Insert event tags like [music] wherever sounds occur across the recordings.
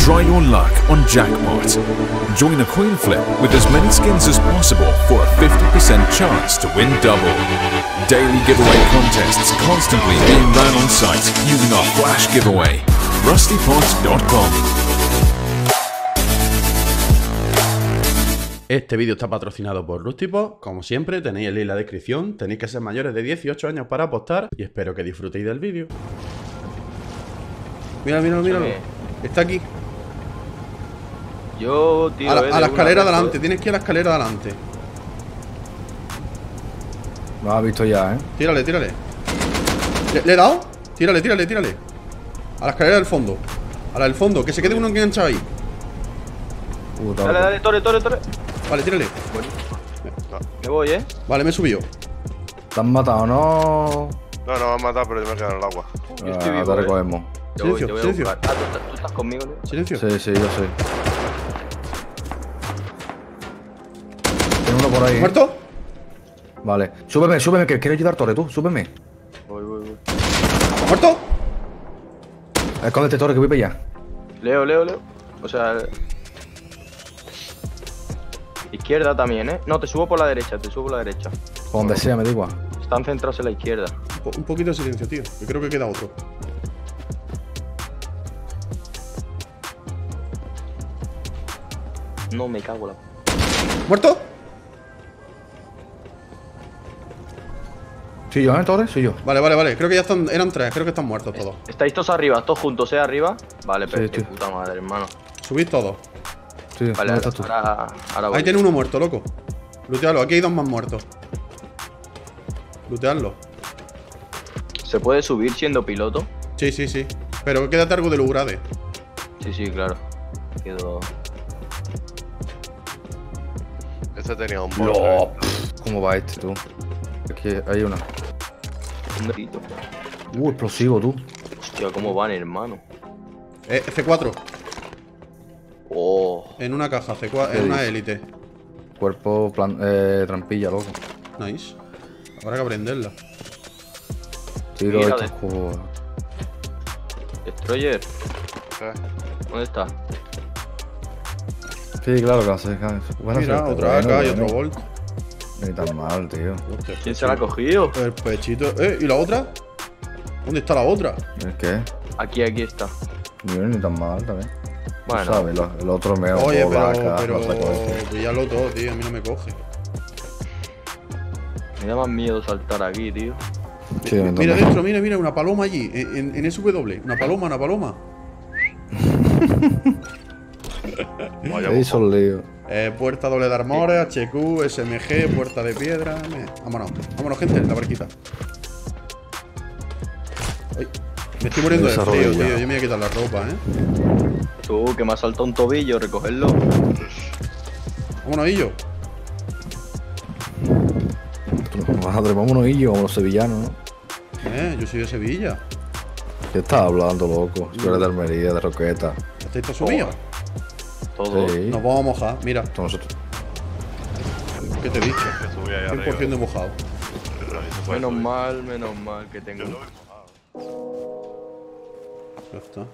Try your luck on Jackpot. Join a coin flip with as many skins as possible for a 50% chance to win double. Daily giveaway contests constantly being run on site using our flash giveaway. RustyPot.com. Este vídeo está patrocinado por Rustypod. Como siempre, tenéis el link en la descripción. Tenéis que ser mayores de 18 años para apostar. Y espero que disfrutéis del vídeo. Mira, míralo, míralo. Está aquí. Yo tiro A la, eh, a de la una escalera vez, delante. ¿eh? Tienes que ir a la escalera delante. Lo has visto ya, ¿eh? Tírale, tírale. ¿Le, le he dado? Tírale, tírale, tírale. A la escalera del fondo. A la del fondo. Que se quede uno enganchado ahí. Puta. Dale, dale, tore, tore, tore. Vale, tírale. Me voy, eh. Vale, me he subido. Te han matado, ¿no? No, no me han matado, pero yo me he quedado en el agua. Yo estoy Ah, vivo, te eh. recogemos. Silencio, voy a silencio. buscar. Ah, ¿tú, estás- tú estás conmigo, Leo? Silencio. Sí, sí, yo sé. Por ahí. ¿Muerto? Vale. Súbeme, súbeme, que quiero ayudar, Torre, tú. Súbeme. Voy, voy, voy. ¿Muerto? Escóndete, Torre, que voy para allá. Leo, Leo, Leo. O sea. Izquierda también, eh. No, te subo por la derecha, te subo por la derecha. Por donde sea, me da igual. Están centrados en la izquierda. Un po- Un poquito de silencio, tío. Que creo que queda otro. No me cago la. ¿Muerto? ¿Soy yo, eh, Torre? Soy yo. Vale, vale, vale. Creo que ya están. Eran tres. Creo que están muertos todos. Estáis todos arriba, todos juntos, eh, arriba. Vale, pero Sí, qué sí. puta madre, hermano. Subid todos. Sí, Vale, ¿dónde ahora, ahora, ahora voy. Ahí tiene uno muerto, loco. Lootealo. Aquí hay dos más muertos. Looteadlo. ¿Se puede subir siendo piloto? Sí, sí, sí. Pero quédate algo del Ugrade. Sí, sí, claro. Quedo. Este tenía un No. bot. ¿Cómo va este, tú? Aquí hay una. Un grito. Uh, explosivo, tú. Hostia, ¿cómo van, hermano? Eh, C4. Oh. En una caja, C4. ¿Qué En una élite. Cuerpo, plan, eh, trampilla, loco. Nice. Habrá que aprenderla. Tiro estos de- juegos. Destroyer, ¿Qué? ¿dónde está? Sí, claro que. Buena Mira, otra AK y otro Volt. Ni tan mal, tío. Hostia, ¿Quién se la ha cogido? El pechito. Eh, ¿y la otra? ¿Dónde está la otra? ¿Es qué? Aquí, aquí está. Ni bien, ni tan mal también. Bueno, Tú sabes, lo- el otro me Oye, pero. AK, Pero. lo saco. Píllalo todo, tío. A mí no me coge. me da más miedo saltar aquí, tío. Sí, Mira dentro, mira, mira, una paloma allí. En, en, en SW. Una paloma, una paloma. Vaya [laughs] Ahí son líos. Eh, puerta doble de armores, HQ, SMG, puerta de piedra. me- Vámonos, vámonos, gente, la barquita. Ay, me estoy muriendo de frío, tío. Yo me voy a quitar la ropa, eh. Tú, que me ha saltado un tobillo, recogerlo. Vámonos, Illo. Madre, vámonos yo, como los sevillanos, ¿no? Eh, yo soy de Sevilla. ¿Qué estás hablando, loco? Tú eres de Almería, de Roqueta. ¿Estáis todos subidos? Sí. Nos vamos a mojar. Mira, Todos nosotros. ¿qué te he dicho? Que subí ahí 100% arriba. de mojado. Menos subir. mal, menos mal que tengo. Yo lo vi mojado. Ya está.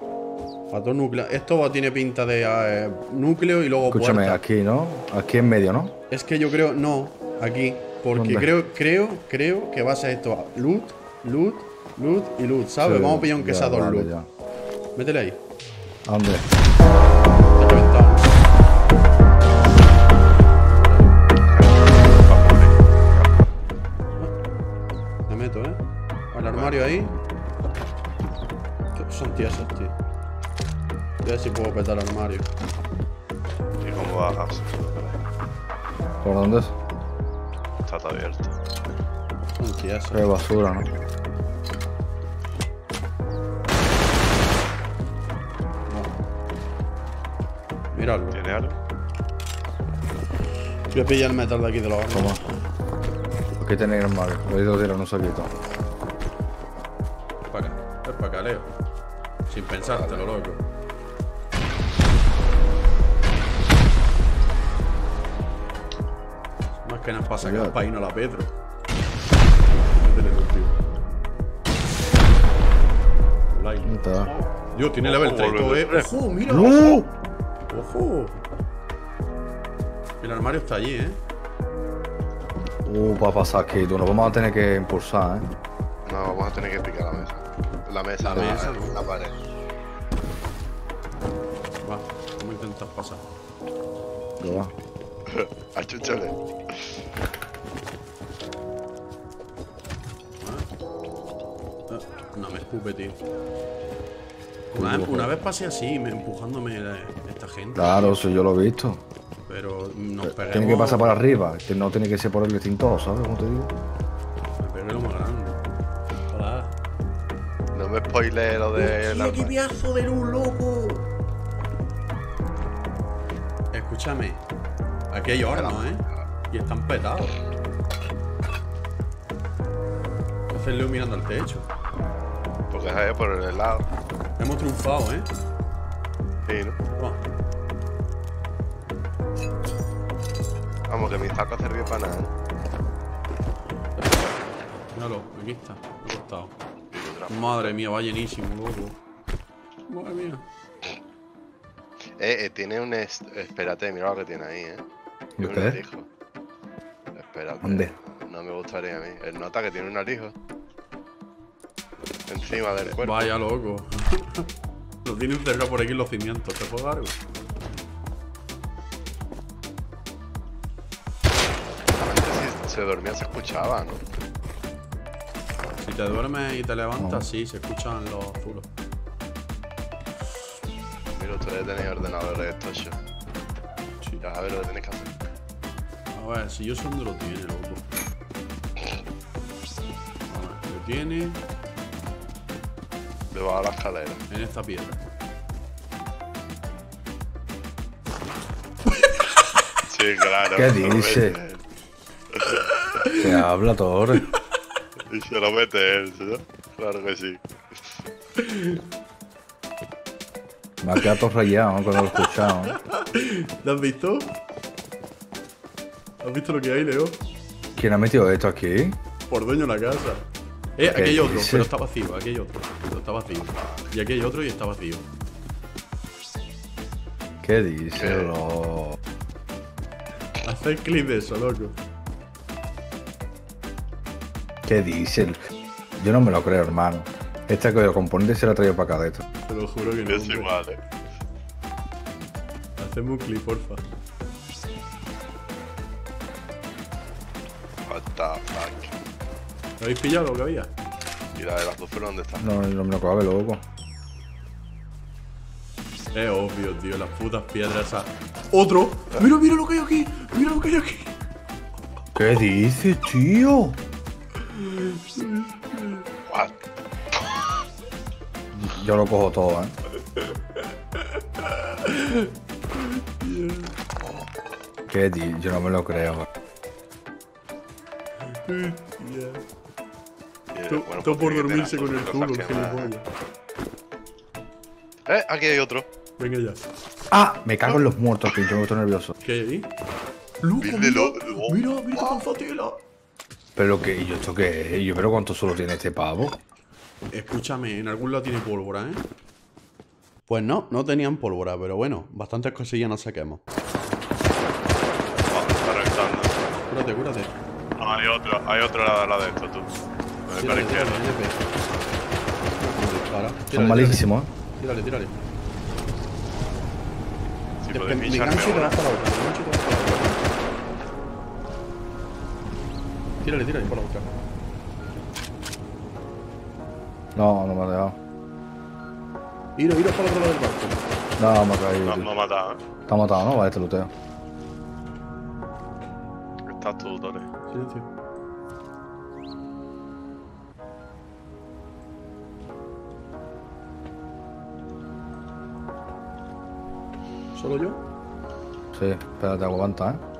Pato núcleo. Esto va- tiene pinta de eh, núcleo y luego Escúchame, puerta. aquí, ¿no? Aquí en medio, ¿no? Es que yo creo, no, aquí. Porque ¿Dónde? creo, creo, creo que va a ser esto. Loot, loot, loot y loot, ¿sabes? Sí, Vamos a pillar sea dos vale, loot. ya. Métele ahí. ¿A dónde? Ahí. Son tiesos, tío. Voy a ver si puedo petar el armario. ¿Y cómo bajas? ¿Por dónde es? Está todo abierto. Son tiesos. Qué basura, ¿no? Míralo. ¿Tiene algo? Voy a pillar el metal de aquí de los Toma. Aquí tenéis el armario. Lo he ido a tirar un saquito. Para para. Sin pensártelo, loco. Más que nada pasa que Ya. el país no la Pedro. Dios, tiene level 3 y todo, eh. Ojo, mira. ¡No! Ojo. El armario está allí, eh. Uh, para pasar aquí, tú nos vamos a tener que impulsar, ¿eh? No, vamos a tener que picar la mesa. La mesa, La no, mesa, no. la pared. Va, vamos a intentar pasar. Ya va. [laughs] Achúchale. Ah, No me escupe, tío. Una, vez- una vez pasé así, me, empujándome la- esta gente. Claro, si yo lo he visto. Pero nos peguemos... Tiene que pasar por arriba, que no tiene que ser por el extintor, ¿sabes cómo te digo? Lo de la ¡Hostia, qué pedazo de luz, loco! Escúchame. Aquí hay hornos, ¿eh? Y están petados. ¿Qué hace Leo mirando al techo? Porque es ahí por el lado. Hemos triunfado, ¿eh? Sí, ¿no? Va. Vamos, que mi taco servía para nada. ¿no? Míralo, aquí está. Me ha costado. Madre mía, va llenísimo, loco. Madre mía. Eh, eh, tiene un... est- Espérate, mira lo que tiene ahí, ¿eh? ¿Y Es un qué? alijo. Espérate. ¿Dónde? No me gustaría a mí. Él nota que tiene un alijo. Encima del cuerpo. Vaya, loco. [laughs] Lo tienen cerrado por aquí en los cimientos. ¿Te puedo dar algo? Se dormía se escuchaba, ¿no? Si te duermes y te levantas, No. sí, se escuchan los zulos. Mira, ustedes tenéis ordenadores tochos. Sí. Ya sabes lo que tenéis que hacer. A ver, si yo sé dónde lo tiene, loco. A ver, lo tiene Debajo de la escalera. en esta piedra. Sí, claro. ¿Qué dice? [laughs] Te habla, Torre. Y [laughs] se lo mete él, ¿sí? Claro que sí. Me ha quedado todo rayado ¿no? cuando lo he escuchado. ¿Lo has visto? ¿Has visto lo que hay, Leo? ¿Quién ha metido esto aquí? Por dueño de la casa. Eh, aquí ¿Qué hay otro, pero está vacío. Aquí hay otro, pero está vacío. Y aquí hay otro y está vacío. ¿Qué dice, lo? Hacer clip de eso, loco. ¿Qué dice? Yo no me lo creo, hermano. Esta que componente se la ha traído para acá de esto. Te lo juro que no. Es igual, ¿eh? Hacemos un clip, porfa. What the fuck. ¿Lo habéis pillado lo que había? Y la de las dos fueron dónde está. No, no me lo cabe, loco. Es obvio, tío, las putas piedras esas. ¡Otro! ¡Mira, mira lo que hay aquí! ¡Mira lo que hay aquí! ¿Qué dice, tío? What? Yo lo cojo todo, ¿eh? ¿Qué dice? Yo no me lo creo. Y, Todo bueno, todo pues por dormirse con el culo, que gilipollas. Eh, aquí hay otro. Venga ya. ¡Ah! Me cago en los muertos, que yo me estoy nervioso. ¿Qué hay ahí? ¡Loco, Mira, mira! ¡Mira, mira Pero que, ¿y esto qué es? Yo, pero ¿cuánto solo tiene este pavo? Escúchame, en algún lado tiene pólvora, ¿eh? Pues no, no tenían pólvora, pero bueno, bastantes cosillas nos saquemos. Oh, está reventando. Cúrate, cúrate. Ah, hay otro, hay otro lado de la de esto, tú. Tírale, parece tírale, izquierda. NP. Dispara. Son Tírale, malísimos, ¿eh? Tírale, tírale. Si Te- Me engancho y te vas para la otra. Me engancho y te vas para la otra. Tírale, tírale, por la boca. No, no me ha dejado. Iro, iro para el otro lado del barco. No, me ha caído. No, me ha matado, ¿eh? Está matado, ¿no? Vale, este luteo. Estás tú, Tore. Silencio. ¿Solo yo? Sí, espérate, aguanta, ¿eh?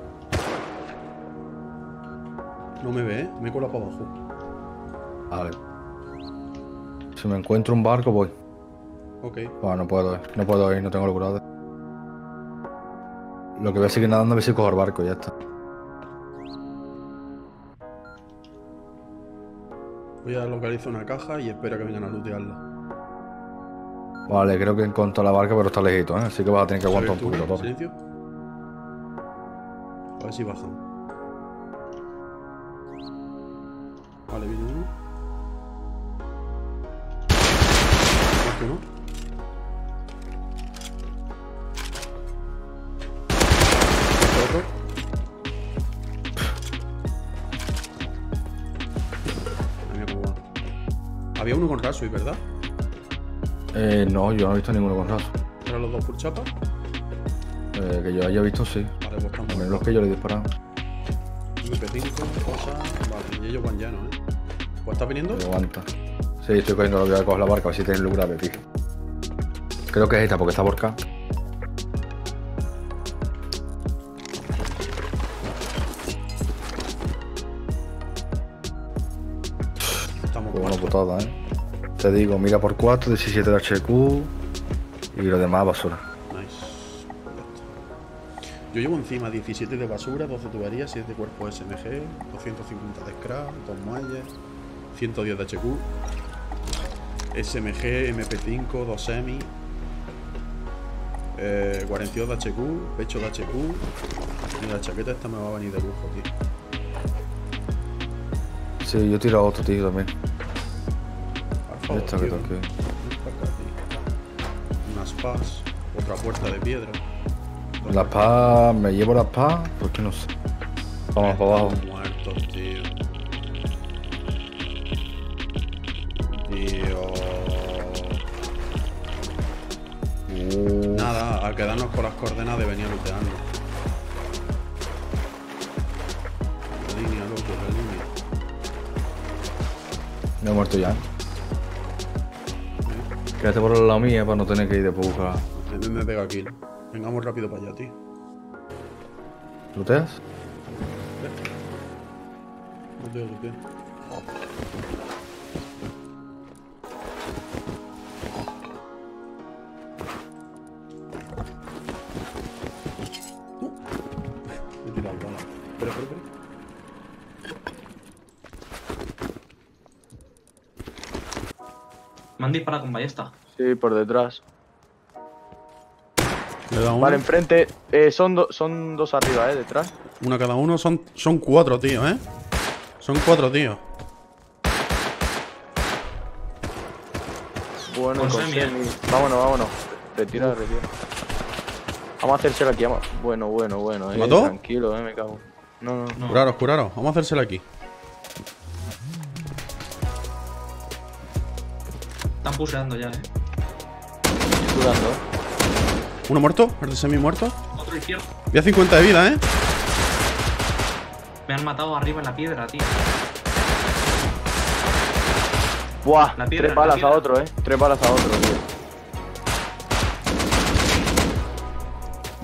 No me ve, ¿eh? Me cola para abajo. Vale. Si me encuentro un barco, voy. Ok. Bueno, no puedo ir. No puedo ir, no tengo locura. Lo que voy a seguir nadando a ver si cojo el barco, ya está. Voy a localizar una caja y espero que vengan a lootearla. Vale, creo que encontró la barca, pero está lejito, ¿eh? Así que vas a tener que aguantar un ¿Tú, poquito todo. Silencio. A ver si bajan. Vale, viene uno. Más que mía, cómo va. Había uno con Rasui, ¿verdad? Eh, no, yo no he visto ninguno con raso. ¿Eran los dos por chapa? Eh, que yo haya visto, sí. Vale, pues menos los que yo le he disparado. MP5, cosas. Vale, y ellos van llanos, ¿eh? ¿Pues estás viniendo? Pero aguanta. Sí, estoy cogiendo, voy a coger la barca, a ver si tiene luz grave, tío. Creo que es esta, porque está por acá. Estamos Qué buena putada, ¿eh? Te digo, mira por 4, 17 de HQ y lo demás basura. Nice. Yo llevo encima 17 de basura, 12 tuberías, 7 de cuerpo SMG, 250 de scrap, 2 muelles, 110 de HQ, SMG, MP5, 2 semi, eh, 42 de HQ, pecho de HQ. Y la chaqueta esta me va a venir de lujo, tío. Sí, yo he tirado otro tío también. Favor, Esta que toque. Unas pas, otra puerta de piedra. La paz, me llevo la paz, porque no sé. Vamos para abajo. Muertos, tío. Tío. Uh, Nada, a quedarnos con las coordenadas de venir a lootearnos. La línea, loco, la línea. me he muerto ya. Quédate por lado mía para no tener que ir después a buscar. Me, pega kill. Vengamos rápido para allá, tío. ¿Luteas? Luteo, luteo. Han disparado con ballesta. Sí, por detrás. Le Vale, enfrente. Eh, son, do- son dos arriba, eh, detrás. Una cada uno. Son, son cuatro, tío, ¿eh? Son cuatro, tío. Bueno, Con semi, eh. Vámonos, vámonos. Retira, retira. Vamos a hacérsela aquí. Vamos. Bueno, bueno, bueno. Eh, ¿Mató? Tranquilo, eh, me cago. No, no. No. Curaros, curaros. Vamos a hacérsela aquí. Están puseando ya, eh. Estoy dando, eh. Uno muerto, el de semi muerto. Otro izquierdo. Voy a 50 de vida, ¿eh? Me han matado arriba en la piedra, tío. Buah, La piedra, tres la balas piedra. a otro, eh. Tres balas a otro, tío.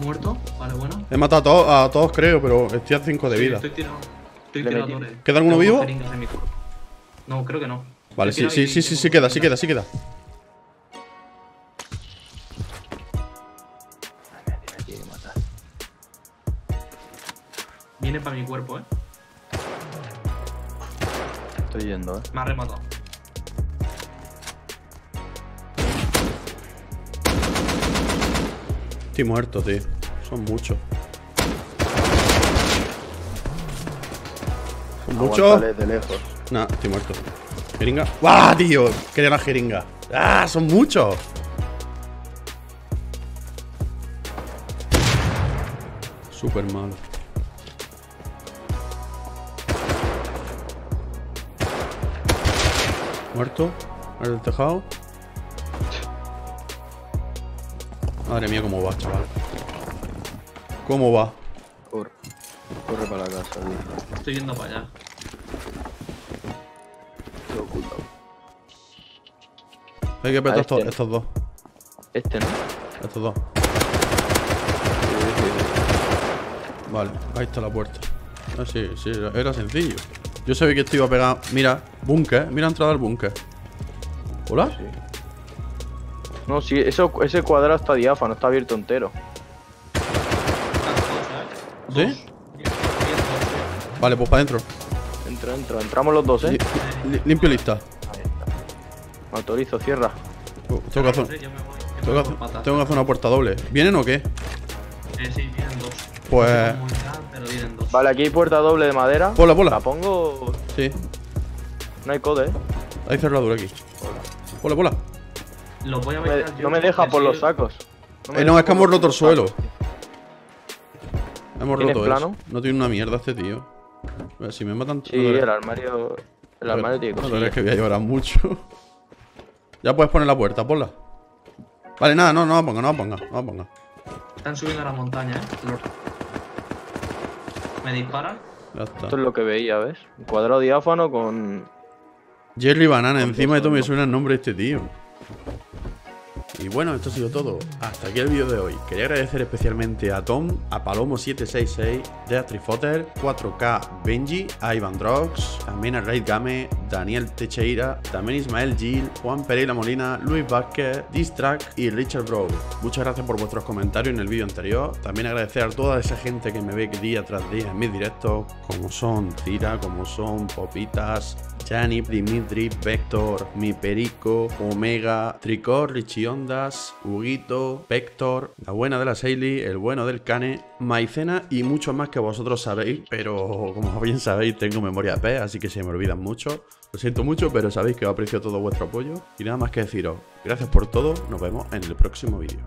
¿Muerto? Vale, bueno. He matado a, todos- a todos, creo, pero estoy a 5 de Sí, vida. Estoy tirado. Estoy tirado. ¿Queda alguno vivo? No, creo que no. Vale, sí, sí, sí, sí, sí queda, sí queda, sí queda. Viene para mi cuerpo, eh. Estoy yendo, eh. Me ha rematado. Estoy muerto, tío. Son muchos. Son muchos. De lejos. Nah, estoy muerto. Jeringa. ¡Guau, tío! Quería la jeringa. ¡Ah! Son muchos. Súper malo. Muerto. Al del tejado. Madre mía, cómo va, chaval. ¿Cómo va? Corre. Corre para la casa, tío. Estoy yendo para allá. Oculto. Hay que estos, este. estos dos. Este, ¿no? Estos dos. Vale, ahí está la puerta. Ah, sí, sí, era, sencillo. Yo sabía que esto iba a pegar. Mira, búnker, mira la entrada del búnker. ¿Hola? Sí. No, sí, eso, ese cuadrado está diáfano, está abierto entero. ¿Sí? Vale, pues para adentro. Entra. Entramos los dos, eh. Li- li- limpio lista. Me autorizo, cierra. Tengo que hacer, No sé, yo me voy. yo me tengo que hacer- tengo que hacer una puerta doble. ¿Vienen o qué? Eh, sí, vienen dos. Pues- No sé cómo irán, pero vienen dos. Vale, aquí hay puerta doble de madera. Pola, pola. La pongo. Sí, No hay code, eh. hay cerradura aquí. Pola, pola. Los voy a No me, yo no me deja por los sacos. me Eh, no, es que hemos roto el suelo. Hemos ¿Tienes roto plano? eso. No tiene una mierda este tío. A ver, si me matan... Sí, no el armario. El armario tiene No te cosillas. creas que voy a llorar mucho. [laughs] ya puedes poner la puerta, ponla. Vale, nada, no, no la ponga, no la ponga, no la ponga. Están subiendo a la montaña, eh. Me disparan. Ya está. Esto es lo que veía, ¿ves? Un cuadrado diáfano con. Jerry Banana, encima de todo me suena el nombre de este tío. Y bueno, esto ha sido todo. Hasta aquí el vídeo de hoy. Quería agradecer especialmente a Tom, a Palomo766, de Trifoter, 4K Benji, a Ivan Drox, también a Raid Game, Daniel Techeira, también Ismael Gil, Juan Pereira Molina, Luis Vázquez, Distrack y Richard Bro. Muchas gracias por vuestros comentarios en el vídeo anterior. También agradecer a toda esa gente que me ve día tras día en mis directos, como son Tira, como son Popitas, Jani, Dimitri, Vector, Mi Perico, Omega, Tricor, Richie Ondas, Huguito, Vector, la buena de la Seili, el bueno del Cane, Maicena y muchos más que vosotros sabéis, pero como bien sabéis tengo memoria P, así que se me olvidan mucho. Lo siento mucho, pero sabéis que aprecio todo vuestro apoyo. Y nada más que deciros, gracias por todo, nos vemos en el próximo vídeo.